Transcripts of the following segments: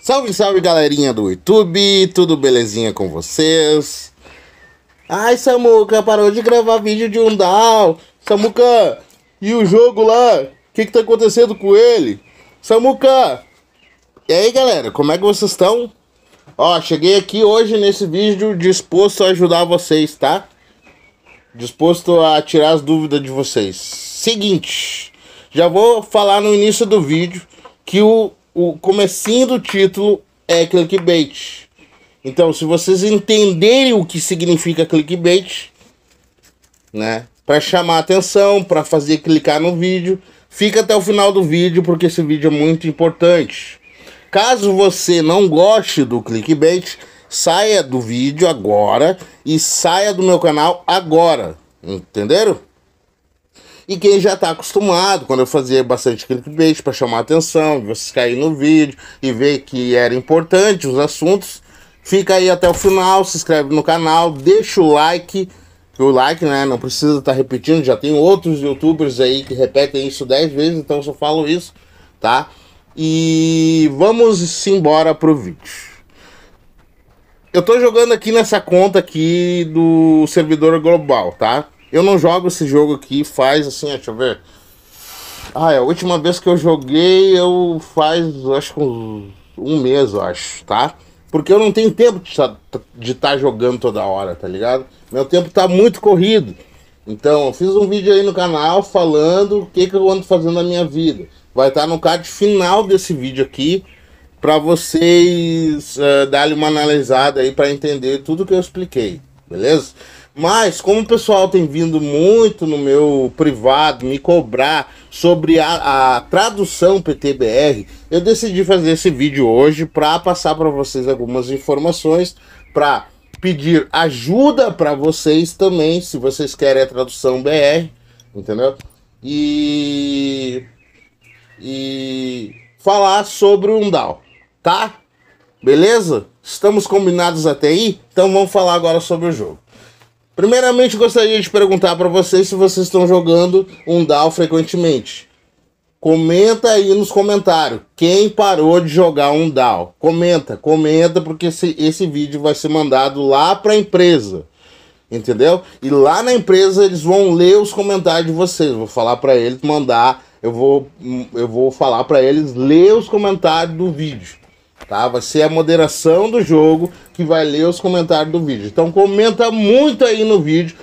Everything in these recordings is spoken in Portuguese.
Salve, salve galerinha do YouTube, tudo belezinha com vocês? Ai, Samuca, parou de gravar vídeo de um down. Samuca, e o jogo lá? O que que tá acontecendo com ele? Samuca! E aí, galera, como é que vocês estão? Ó, cheguei aqui hoje nesse vídeo disposto a ajudar vocês, tá? Disposto a tirar as dúvidas de vocês. Seguinte, já vou falar no início do vídeo que o, o comecinho do título é clickbait. Então, se vocês entenderem o que significa clickbait, né? Para chamar atenção, para fazer clicar no vídeo, fica até o final do vídeo porque esse vídeo é muito importante. Caso você não goste do clickbait, saia do vídeo agora e saia do meu canal agora, entenderam? E quem já está acostumado, quando eu fazia bastante clickbait para chamar atenção, vocês caírem no vídeo e ver que era importante os assuntos, fica aí até o final, se inscreve no canal, deixa o like, o like, né, não precisa estar tá repetindo, já tem outros youtubers aí que repetem isso 10 vezes, então eu só falo isso, tá? E vamos embora pro vídeo. Eu tô jogando aqui nessa conta aqui do servidor global, tá? Eu não jogo esse jogo aqui faz assim, deixa eu ver. Ah, é a última vez que eu joguei eu faz, acho que um, um mês, eu acho, tá? Porque eu não tenho tempo de estar tá jogando toda hora, tá ligado? Meu tempo tá muito corrido. Então, eu fiz um vídeo aí no canal falando o que, que eu ando fazendo na minha vida. Vai estar tá no card final desse vídeo aqui para vocês uh, darem uma analisada aí para entender tudo que eu expliquei, beleza? Mas, como o pessoal tem vindo muito no meu privado me cobrar sobre a, a tradução PTBR, eu decidi fazer esse vídeo hoje para passar para vocês algumas informações, para pedir ajuda para vocês também, se vocês querem a tradução BR, entendeu? E, e falar sobre o Undal, tá? Beleza? Estamos combinados até aí? Então vamos falar agora sobre o jogo. Primeiramente, gostaria de perguntar para vocês se vocês estão jogando um DAO frequentemente. Comenta aí nos comentários quem parou de jogar um DAO. Comenta, comenta, porque esse, esse vídeo vai ser mandado lá para a empresa. Entendeu? E lá na empresa eles vão ler os comentários de vocês. vou falar para eles mandar, eu vou, eu vou falar para eles ler os comentários do vídeo tá? Vai ser a moderação do jogo que vai ler os comentários do vídeo. Então comenta muito aí no vídeo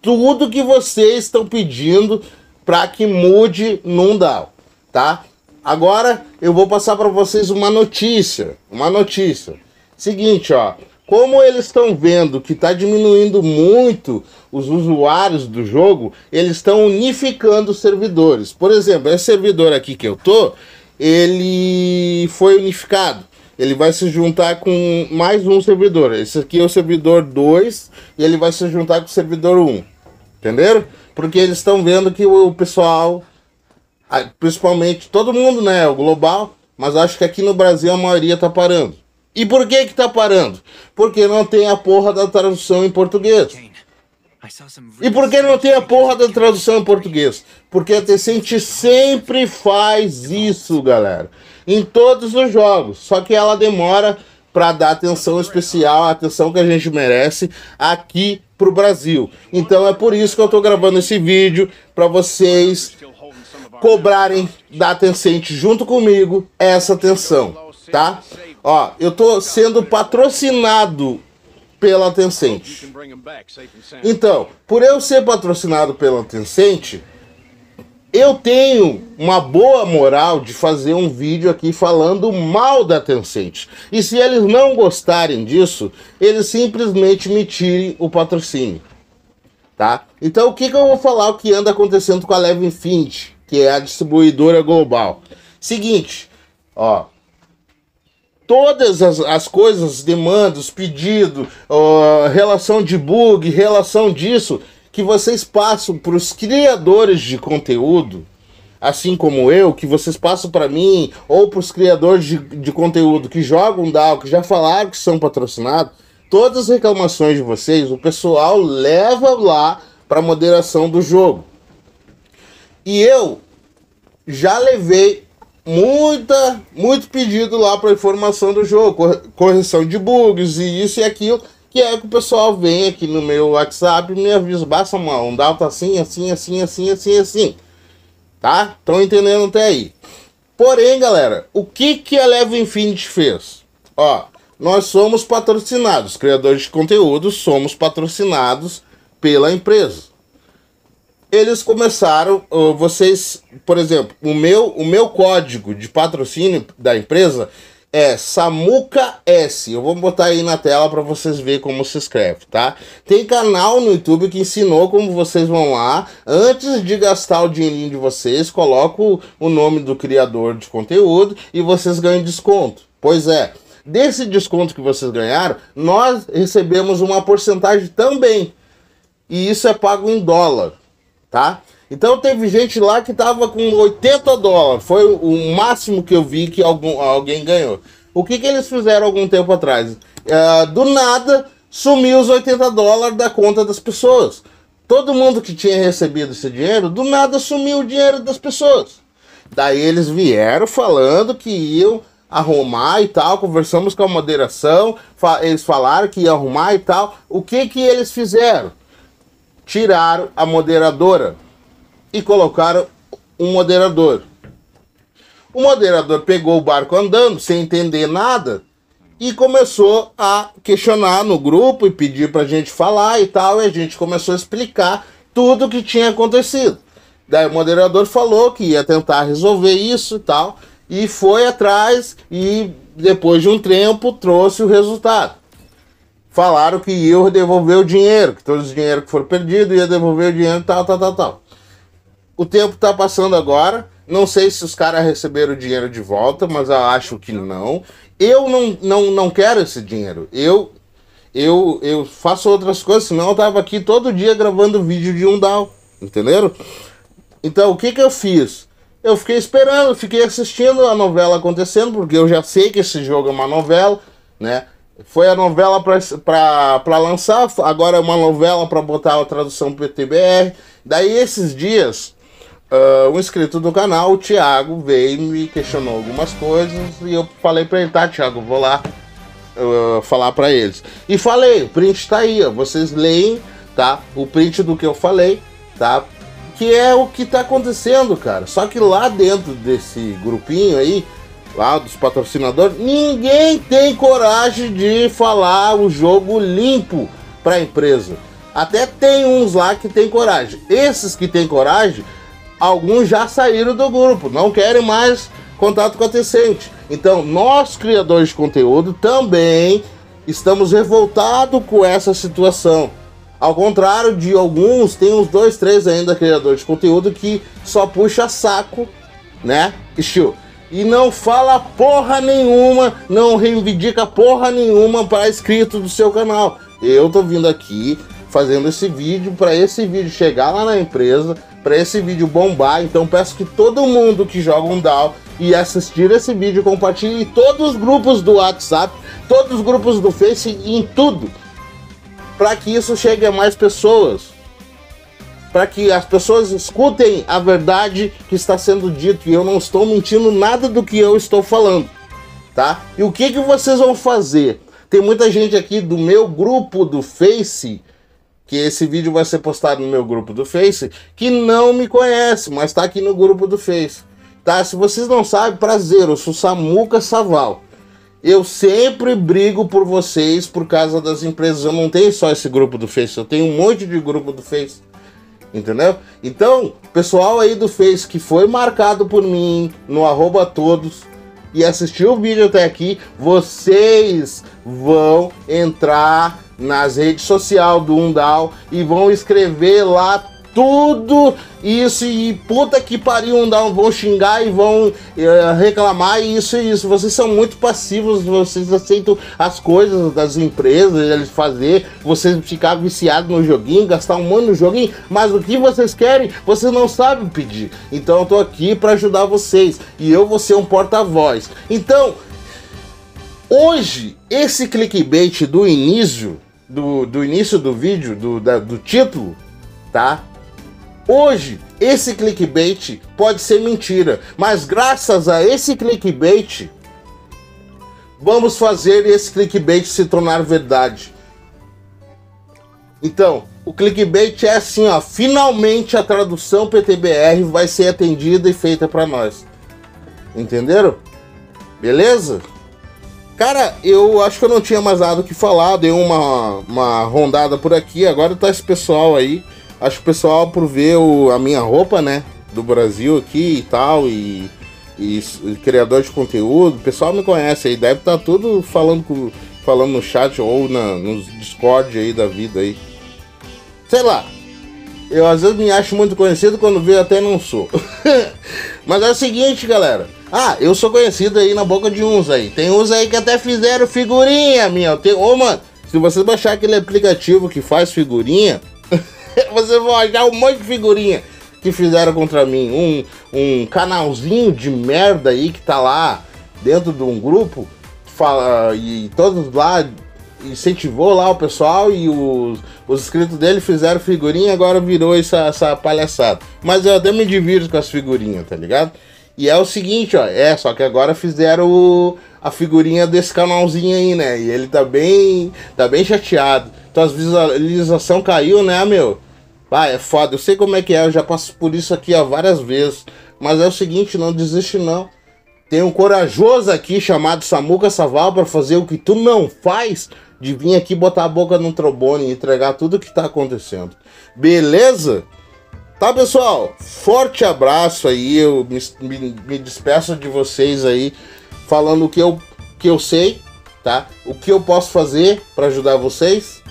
tudo que vocês estão pedindo para que mude num DAO, tá? Agora eu vou passar para vocês uma notícia, uma notícia. Seguinte, ó, como eles estão vendo que está diminuindo muito os usuários do jogo, eles estão unificando os servidores. Por exemplo, esse servidor aqui que eu tô, ele foi unificado. Ele vai se juntar com mais um servidor. Esse aqui é o servidor 2 e ele vai se juntar com o servidor 1. Entenderam? Porque eles estão vendo que o pessoal, principalmente todo mundo, né, o global, mas acho que aqui no Brasil a maioria tá parando. E por que que tá parando? Porque não tem a porra da tradução em português. E por que não tem a porra da tradução em português? Porque a Tencent sempre faz isso, galera. Em todos os jogos. Só que ela demora para dar atenção especial, a atenção que a gente merece aqui pro Brasil. Então é por isso que eu tô gravando esse vídeo para vocês cobrarem da Tencent junto comigo essa atenção, tá? Ó, eu tô sendo patrocinado pela Tencent. Então, por eu ser patrocinado pela Tencent, eu tenho uma boa moral de fazer um vídeo aqui falando mal da Tencent. E se eles não gostarem disso, eles simplesmente me tirem o patrocínio. Tá? Então o que, que eu vou falar o que anda acontecendo com a Leve Infinity, que é a distribuidora global? Seguinte, ó, todas as, as coisas, demandas, pedido, uh, relação de bug, relação disso, que vocês passam para os criadores de conteúdo, assim como eu, que vocês passam para mim, ou para os criadores de, de conteúdo que jogam DAO, que já falaram que são patrocinados, todas as reclamações de vocês, o pessoal leva lá para moderação do jogo. E eu já levei muita, muito pedido lá para informação do jogo, correção de bugs e isso e aquilo, que é que o pessoal vem aqui no meu WhatsApp e me avisa, basta mal, um dado tá assim, assim, assim, assim, assim, assim. Tá? Estão entendendo até aí. Porém, galera, o que que a Level Infinity fez? Ó, nós somos patrocinados, criadores de conteúdo, somos patrocinados pela empresa eles começaram, vocês, por exemplo, o meu, o meu código de patrocínio da empresa é Samuca S. Eu vou botar aí na tela para vocês verem como se escreve, tá? Tem canal no YouTube que ensinou como vocês vão lá, antes de gastar o dinheirinho de vocês, coloca o, o nome do criador de conteúdo e vocês ganham desconto. Pois é, desse desconto que vocês ganharam, nós recebemos uma porcentagem também. E isso é pago em dólar tá? Então teve gente lá que tava com 80 dólares, foi o máximo que eu vi que algum, alguém ganhou. O que, que eles fizeram algum tempo atrás? Uh, do nada sumiu os 80 dólares da conta das pessoas. Todo mundo que tinha recebido esse dinheiro, do nada sumiu o dinheiro das pessoas. Daí eles vieram falando que iam arrumar e tal, conversamos com a moderação, eles falaram que iam arrumar e tal. O que que eles fizeram? Tiraram a moderadora e colocaram um moderador. O moderador pegou o barco andando sem entender nada e começou a questionar no grupo e pedir para a gente falar e tal, e a gente começou a explicar tudo o que tinha acontecido. Daí o moderador falou que ia tentar resolver isso e tal, e foi atrás e depois de um tempo trouxe o resultado falaram que ia devolver o dinheiro, que todo o dinheiro que for perdido ia devolver o dinheiro, tal, tal, tal, tal. O tempo está passando agora. Não sei se os caras receberam o dinheiro de volta, mas eu acho que não. Eu não, não, não quero esse dinheiro. Eu, eu, eu faço outras coisas, senão eu tava aqui todo dia gravando vídeo de um down, entenderam? Então o que que eu fiz? Eu fiquei esperando, fiquei assistindo a novela acontecendo, porque eu já sei que esse jogo é uma novela, né? Foi a novela para lançar, agora é uma novela para botar a tradução PTBR. Daí esses dias, uh, um inscrito do canal, o Thiago, veio e me questionou algumas coisas e eu falei para ele, tá, Thiago, vou lá uh, falar para eles. E falei, o print tá aí, ó, vocês leem, tá? O print do que eu falei, tá? Que é o que tá acontecendo, cara. Só que lá dentro desse grupinho aí, lá dos patrocinadores, ninguém tem coragem de falar o jogo limpo para a empresa. Até tem uns lá que tem coragem. Esses que têm coragem, alguns já saíram do grupo, não querem mais contato com a Tecente. Então, nós criadores de conteúdo também estamos revoltados com essa situação. Ao contrário de alguns, tem uns dois, três ainda criadores de conteúdo que só puxa saco, né? Estilo e não fala porra nenhuma, não reivindica porra nenhuma para inscrito do seu canal. Eu tô vindo aqui fazendo esse vídeo para esse vídeo chegar lá na empresa, para esse vídeo bombar. Então peço que todo mundo que joga um DAO e assistir esse vídeo compartilhe em todos os grupos do WhatsApp, todos os grupos do Face em tudo, para que isso chegue a mais pessoas para que as pessoas escutem a verdade que está sendo dito. E eu não estou mentindo nada do que eu estou falando, tá? E o que, que vocês vão fazer? Tem muita gente aqui do meu grupo do Face, que esse vídeo vai ser postado no meu grupo do Face, que não me conhece, mas está aqui no grupo do Face. Tá? Se vocês não sabem, prazer, eu sou Samuca Saval. Eu sempre brigo por vocês por causa das empresas. Eu não tenho só esse grupo do Face, eu tenho um monte de grupo do Face entendeu? Então, pessoal aí do Face que foi marcado por mim no arroba todos e assistiu o vídeo até aqui, vocês vão entrar nas redes sociais do Undal e vão escrever lá tudo isso e puta que pariu, não vão xingar e vão uh, reclamar e isso e isso. Vocês são muito passivos, vocês aceitam as coisas das empresas, eles fazer, vocês ficar viciados no joguinho, gastar um monte no joguinho, mas o que vocês querem, vocês não sabem pedir. Então eu tô aqui para ajudar vocês e eu vou ser um porta-voz. Então, hoje, esse clickbait do início, do, do início do vídeo, do, da, do título, tá? Hoje, esse clickbait pode ser mentira, mas graças a esse clickbait, vamos fazer esse clickbait se tornar verdade. Então, o clickbait é assim, ó, finalmente a tradução PTBR vai ser atendida e feita para nós. Entenderam? Beleza? Cara, eu acho que eu não tinha mais nada o que falar, dei uma, uma rondada por aqui, agora tá esse pessoal aí. Acho que o pessoal, por ver o, a minha roupa, né, do Brasil aqui e tal, e, e, e criador de conteúdo, o pessoal me conhece aí, deve estar tá tudo falando, com, falando no chat ou na, nos Discord aí da vida aí. Sei lá, eu às vezes me acho muito conhecido quando vejo até não sou. Mas é o seguinte, galera. Ah, eu sou conhecido aí na boca de uns aí. Tem uns aí que até fizeram figurinha, minha. Tem... Ô, mano, se você baixar aquele aplicativo que faz figurinha, você vai achar um monte de figurinha que fizeram contra mim. Um, um canalzinho de merda aí que tá lá dentro de um grupo fala e todos lá incentivou lá o pessoal e os, os inscritos dele fizeram figurinha agora virou essa, essa palhaçada. Mas eu até me divirto com as figurinhas, tá ligado? E é o seguinte, ó, é, só que agora fizeram o, a figurinha desse canalzinho aí, né? E ele tá bem, tá bem chateado. Então as visualização caiu, né, meu? Ah, é foda, eu sei como é que é, eu já passo por isso aqui há várias vezes. Mas é o seguinte, não desiste não. Tem um corajoso aqui chamado Samuca Saval para fazer o que tu não faz, de vir aqui botar a boca no trombone e entregar tudo o que tá acontecendo. Beleza? Tá, pessoal? Forte abraço aí. Eu me, me, me despeço de vocês aí, falando o que eu, que eu sei, tá? O que eu posso fazer para ajudar vocês.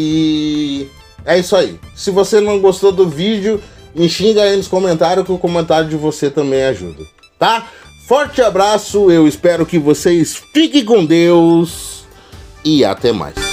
E é isso aí. Se você não gostou do vídeo, me xinga aí nos comentários que o comentário de você também ajuda, tá? Forte abraço, eu espero que vocês fiquem com Deus e até mais.